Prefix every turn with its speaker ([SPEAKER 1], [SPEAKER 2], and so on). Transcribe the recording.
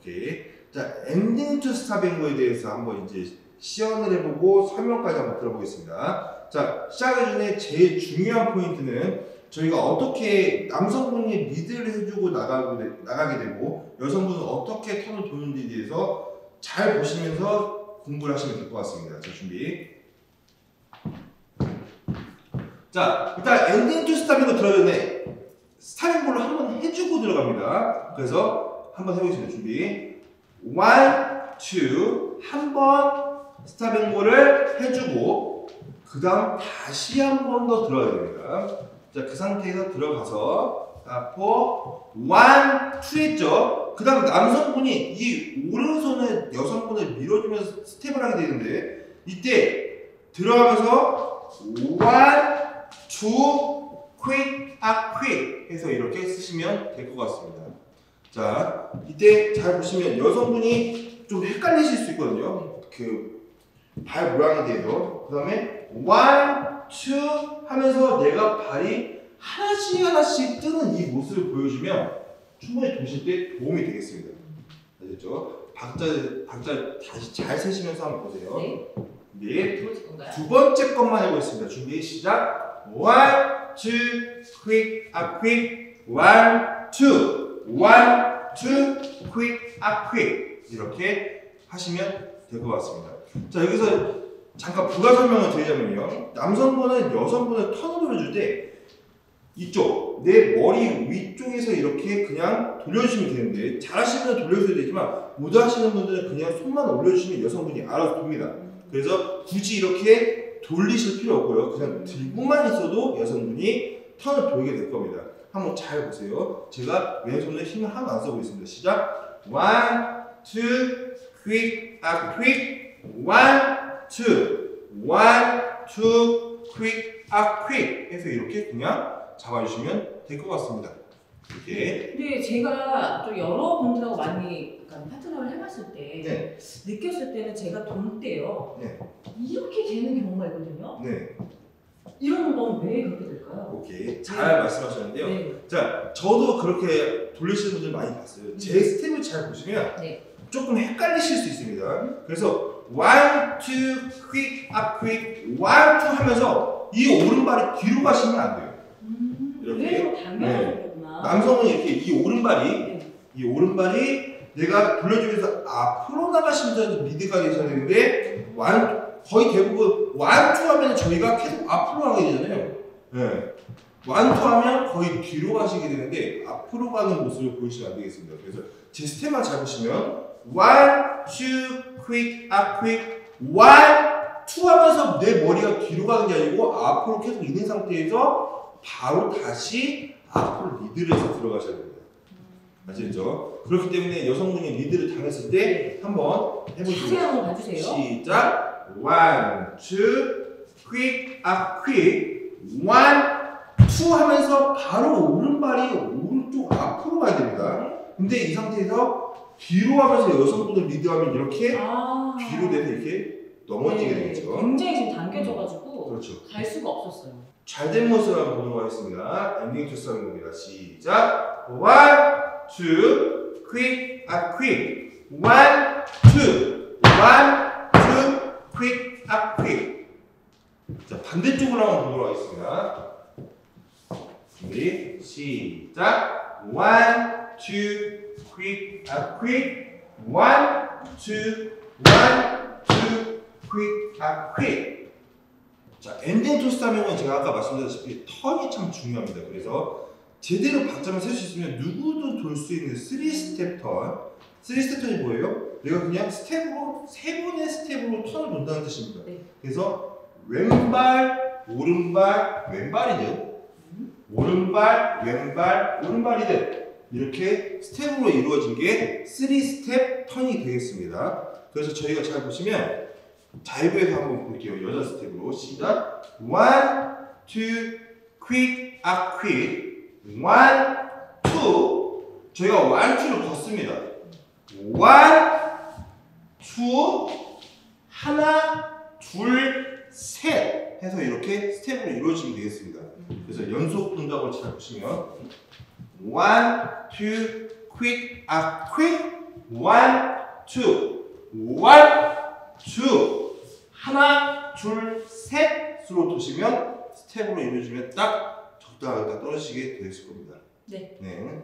[SPEAKER 1] 오케이. 자, Ending to Stop and Go에 대해서 한번 이제 시연을 해보고 설명까지 한번 들어보겠습니다. 자, 시작하기 전에 제일 중요한 포인트는 저희가 어떻게 남성분이 리드를 해주고 나가고, 나가게 되고 여성분은 어떻게 턴을 도는지에 대해서 잘 보시면서 공부를 하시면 될 것 같습니다. 자, 준비. 자, 일단 Ending to Stop and Go 들어가기 전에 스타뱅고를 한번 해주고 들어갑니다. 그래서 한번 해보겠습니다. 준비. one, two, 한번 스타뱅고를 해주고 그 다음 다시 한 번 더 들어야 됩니다. 자, 그 상태에서 들어가서 앞포 one, two 했죠. 그 다음 남성분이 이 오른손을 여성분을 밀어주면서 스텝을 하게 되는데 이때 들어가면서 one, two, quick, 아, quick 해서 이렇게 쓰시면 될 것 같습니다. 자, 이때 잘 보시면 여성분이 좀 헷갈리실 수 있거든요. 그 발 모양에 대해서. 그 다음에 one, two 하면서 내가 발이 하나씩 하나씩 뜨는 이 모습을 보여주면 충분히 도실 때 도움이 되겠습니다. 아셨죠? 박자, 박자 다시 잘 세시면서 한번 보세요.
[SPEAKER 2] 네.
[SPEAKER 1] 네.
[SPEAKER 2] 두 번째 건가요?
[SPEAKER 1] 두 번째 것만 해보겠습니다. 준비 시작. One, two, quick, a quick. One, two, one, two, quick, a quick. 이렇게 하시면 될 것 같습니다. 자 여기서 잠깐 부가 설명을 드리자면요. 남성분은 여성분을 턴을 돌려줄 때 이쪽 내 머리 위쪽에서 이렇게 그냥 돌려주시면 되는데 잘하시면 돌려줘야 되지만 못하시는 분들은 그냥 손만 올려주시면 여성분이 알아서 돕니다. 그래서 굳이 이렇게 돌리실 필요 없고요. 그냥 들고만 있어도 여성분이 턴을 돌게 될 겁니다. 한번 잘 보세요. 제가 왼손에 힘을 하나도 안 써보겠습니다. 시작. One, two, quick, a quick. One, two, one, two, quick, a quick. 해서 이렇게 그냥 잡아주시면 될 것 같습니다. 이렇게.
[SPEAKER 2] 근데 제가 좀 여러 분들하고 많이 약간 파트너를 해봤을 때
[SPEAKER 1] 네.
[SPEAKER 2] 느꼈을 때는 제가 돌 때요
[SPEAKER 1] 네.
[SPEAKER 2] 이렇게 되는 경우가 있거든요.
[SPEAKER 1] 네.
[SPEAKER 2] 이런 건 왜 그렇게 될까요?
[SPEAKER 1] 오케이. 잘 말씀하셨는데요.
[SPEAKER 2] 네.
[SPEAKER 1] 자, 저도 그렇게 돌리시는 분들 많이 봤어요. 제 스텝을 잘 보시면
[SPEAKER 2] 네.
[SPEAKER 1] 조금 헷갈리실 수 있습니다. 그래서 one, two, quick, a quick, one, two 하면서 이 오른발이 뒤로 가시면 안 돼요.
[SPEAKER 2] 음,
[SPEAKER 1] 이렇게?
[SPEAKER 2] 그렇구나.
[SPEAKER 1] 남성은 이렇게 이 오른발이
[SPEAKER 2] 네.
[SPEAKER 1] 이 오른발이 내가 돌려주면서 앞으로 나가시면서 리드가 되셔야 되는데 one 거의 대부분 one, two 하면 저희가 계속 앞으로 가게 되잖아요. 네. 완투 하면 거의 뒤로 가시게 되는데 앞으로 가는 모습을 보이시면 안 되겠습니다. 그래서 제 스텝만 잘 보시면 one, two, quick, up, quick, one, two 하면서 내 머리가 뒤로 가는 게 아니고 앞으로 계속 있는 상태에서 바로 다시 앞으로 리드를 해서 들어가셔야 됩니다. 아시죠? 그렇기 때문에 여성분이 리드를 당했을 때 한번 해보시죠.
[SPEAKER 2] 한번 봐주세요.
[SPEAKER 1] 시작. One, two, quick, a quick. One, two 하면서 바로 오른발이 오른쪽 앞으로 가야 됩니다. 근데 이 상태에서 뒤로 하면서 여성분을 리드하면 이렇게
[SPEAKER 2] 아.
[SPEAKER 1] 뒤로 돼서 이렇게 넘어지게
[SPEAKER 2] 네,
[SPEAKER 1] 되겠죠.
[SPEAKER 2] 굉장히 지금 당겨져가지고
[SPEAKER 1] 그렇죠.
[SPEAKER 2] 갈 수가 없었어요.
[SPEAKER 1] 잘된 모습을 한번 보도록 하겠습니다. Ending to Stop and Go입니다. 시작. One, two, quick, a quick. One, two, one, two, quick, a quick. 자 반대쪽으로 한번 보도록 하겠습니다. 준비 시작. One, two, quick, a quick. One, two, one, two, quick, a quick. 자, Ending to Stop and Go 하면은 제가 아까 말씀드렸다시피 턴이 참 중요합니다. 그래서 제대로 박자만 셀 수 있으면 누구도 돌 수 있는 3스텝 턴. 3스텝 턴이 뭐예요? 내가 그냥 스텝으로 세 번의 스텝으로 턴을 돈다는 뜻입니다.
[SPEAKER 2] 네.
[SPEAKER 1] 그래서 왼발, 오른발, 왼발이든 오른발, 왼발, 오른발이든 이렇게 스텝으로 이루어진 게 3스텝 턴이 되겠습니다. 그래서 저희가 잘 보시면 자이브에서 한번 볼게요. 여자 스텝으로 시작. One, two, quick, a quick. One, two. 저희가 one, two를 걷습니다. One, two, 하나, 둘, 셋 해서 이렇게 스텝으로 이루어지게 되겠습니다. 그래서 연속 동작을 잘 보시면 One, two, quick, a quick. one, two, one, two. 하나, 둘, 셋으로 도시면 스텝으로 임해주면 딱 적당하게 딱 떨어지게 있을 겁니다.
[SPEAKER 2] 네.
[SPEAKER 1] 네.